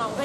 on va.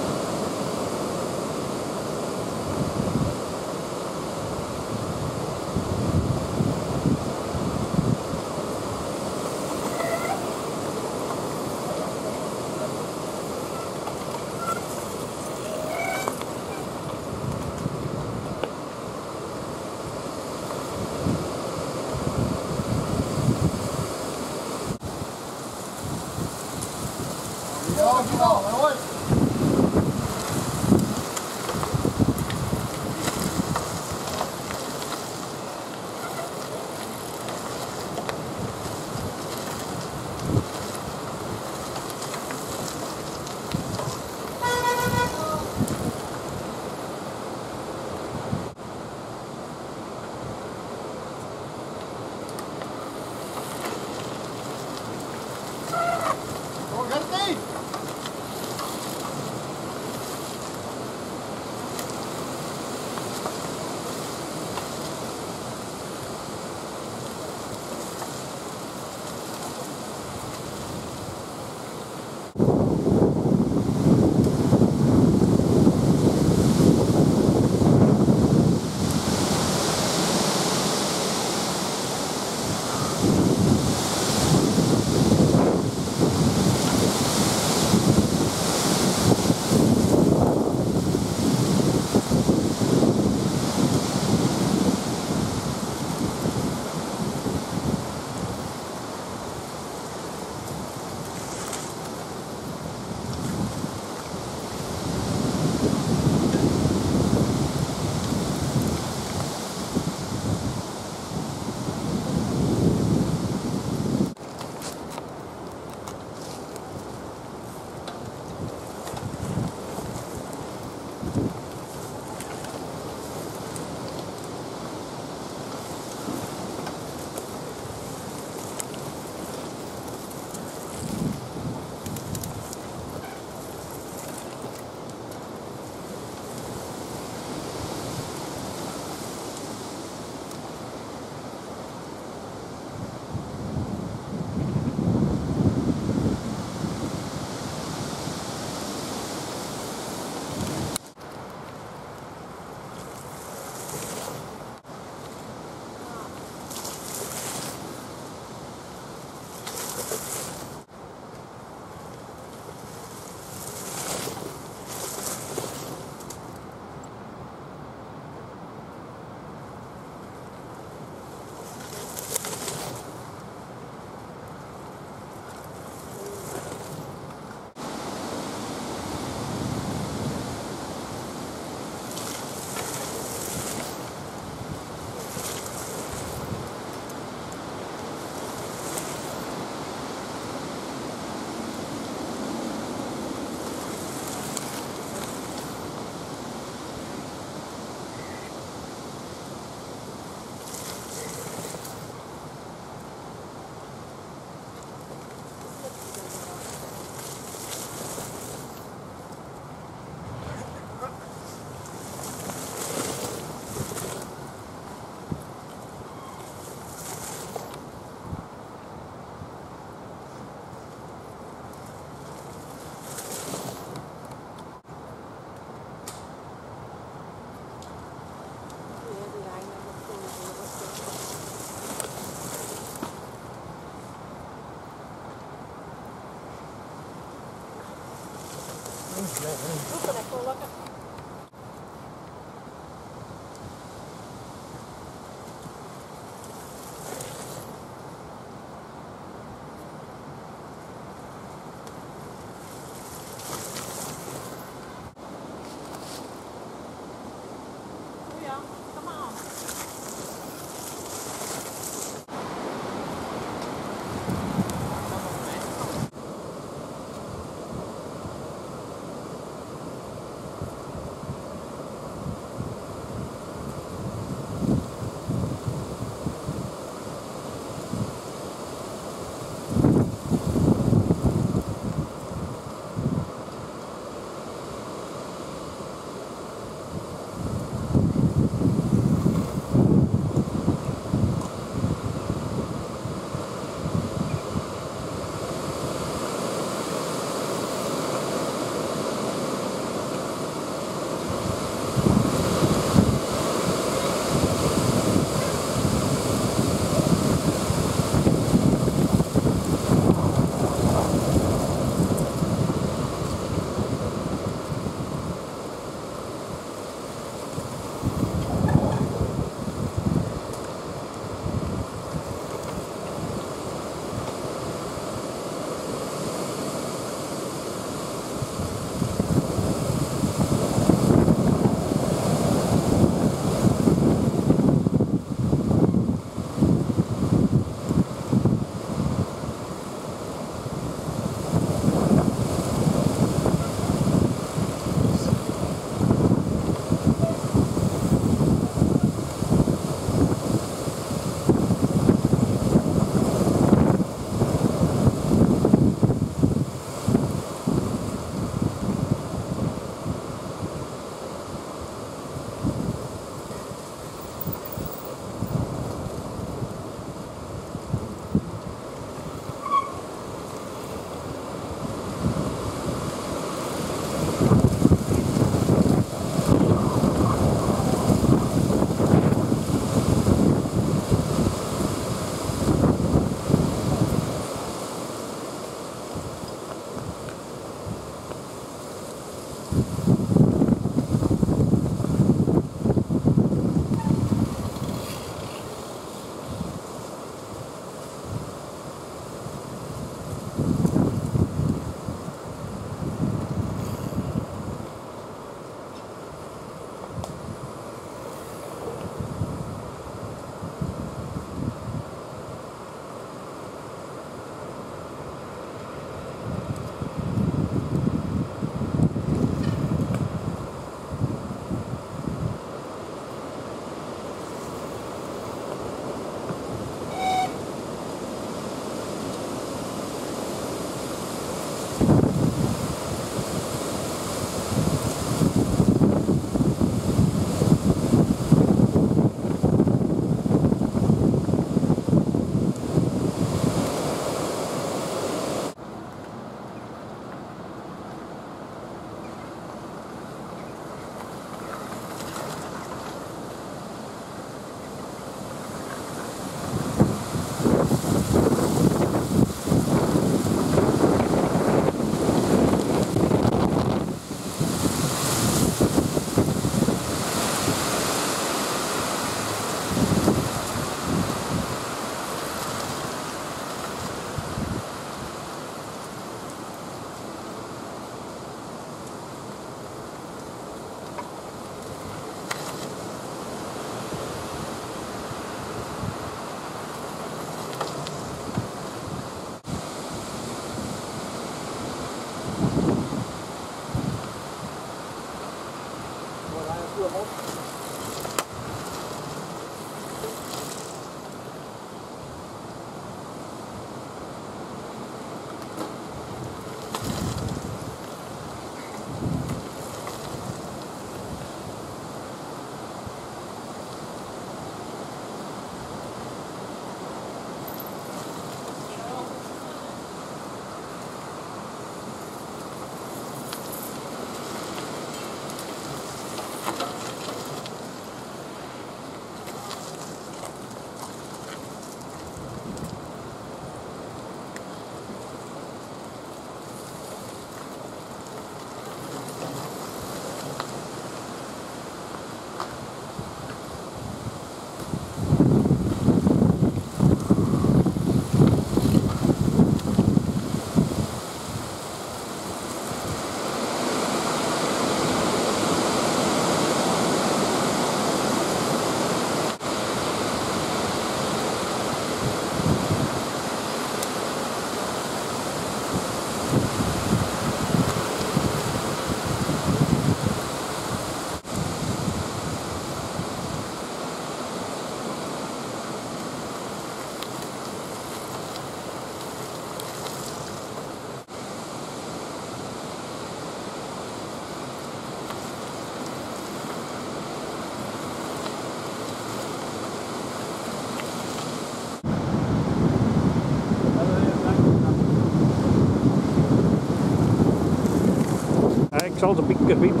Zal het een beetje weten.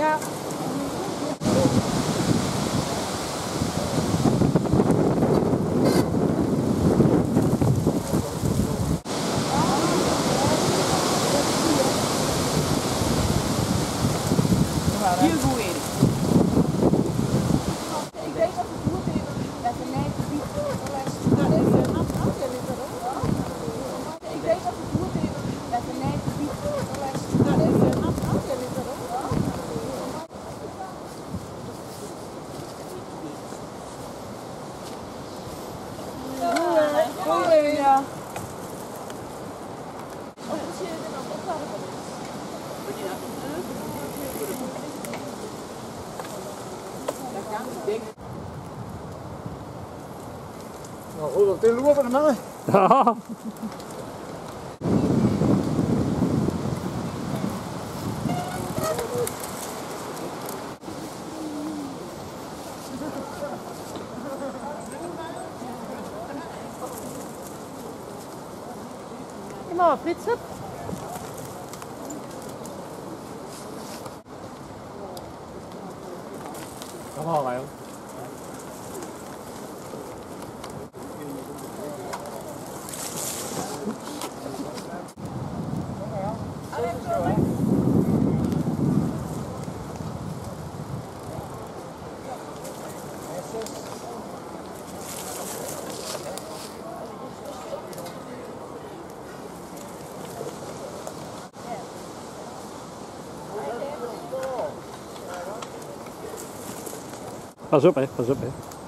Yeah. Det lurer på det med. Ja. Immer Fritze. Komm mal rein. Passou bem, passou bem.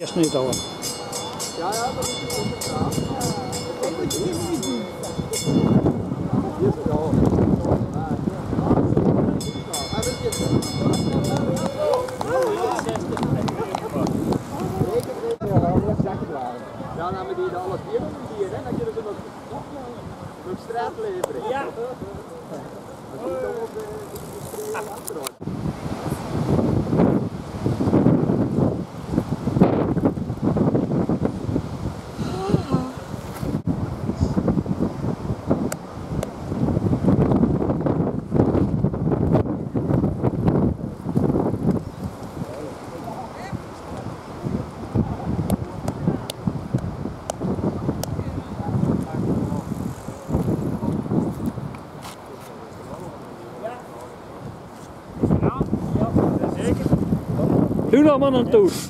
Eerst niet al. Ja, dan hebben die alle vier hier, hè? Dan kunnen ze nog, nog straat leveren. Ja. Toer. Respect hebben die niet.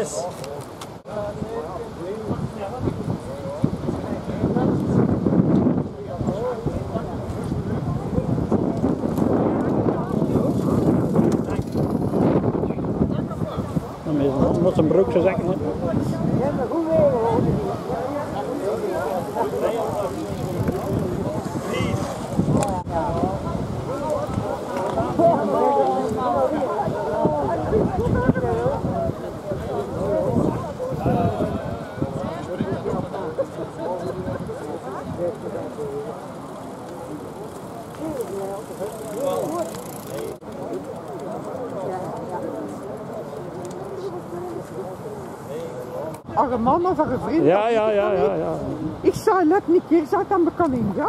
Zes. Dan is het omdat zijn broek zo een man of een vriend. Ja, ja, ja, ja, ja. Ik zou net niet keer zat aan de kanin, ja?